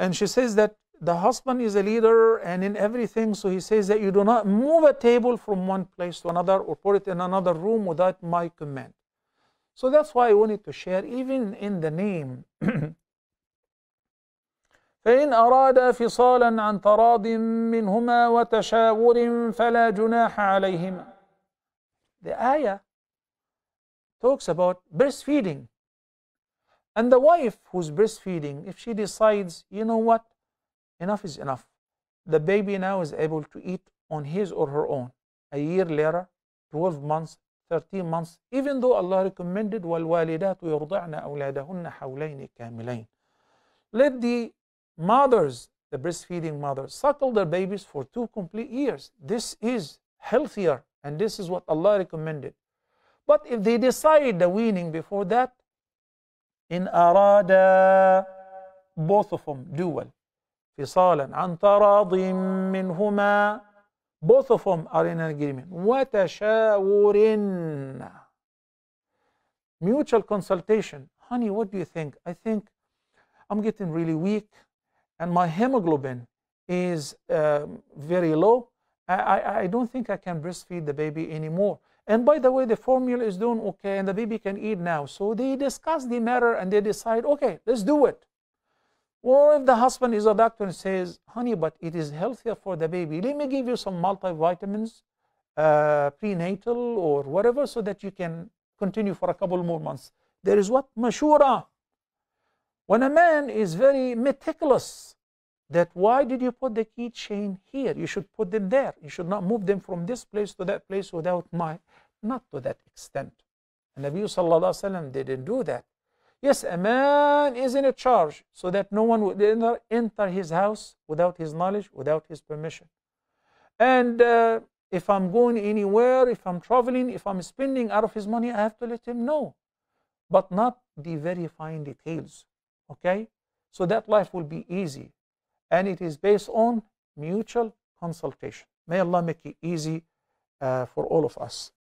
And she says that the husband is a leader and in everything, so he says that you do not move a table from one place to another or put it in another room without my command. So that's why I wanted to share, even in the name. فإن أرادا فصالا عن تراض منهما وتشاور فلا جناح عليهما. The ayah talks about breastfeeding. And the wife who's breastfeeding, if she decides, you know what, enough is enough. The baby now is able to eat on his or her own. A year later, 12 months, 13 months, even though Allah recommended وَالْوَالِدَاتُ يُرْضِعْنَ أَوْلَادَهُنَّ حَوْلَيْنِ كَامِلَيْنِ Let the mothers, the breastfeeding mothers, suckle their babies for two complete years. This is healthier and this is what Allah recommended. But if they decide the weaning before that, in arada, both of them do well. فصالا عن تراض منهما both of them are in an agreement وتشاور mutual consultation honey what do you think i think i'm getting really weak and my hemoglobin is um, very low I, I, don't think i can breastfeed the baby anymore and by the way the formula is doing okay and the baby can eat now so they discuss the matter and they decide okay let's do it or if the husband is a doctor and says, honey, but it is healthier for the baby, let me give you some multivitamins, uh, prenatal or whatever, so that you can continue for a couple more months. There is what? Mashura. When a man is very meticulous, that why did you put the keychain here? You should put them there. You should not move them from this place to that place without my, not to that extent. And Nabi Sallallahu Alaihi Wasallam didn't do that. Yes, a man is in a charge so that no one would enter, enter his house without his knowledge, without his permission. And uh, if I'm going anywhere, if I'm traveling, if I'm spending out of his money, I have to let him know, but not the very fine details. Okay? So that life will be easy. And it is based on mutual consultation. May Allah make it easy uh, for all of us.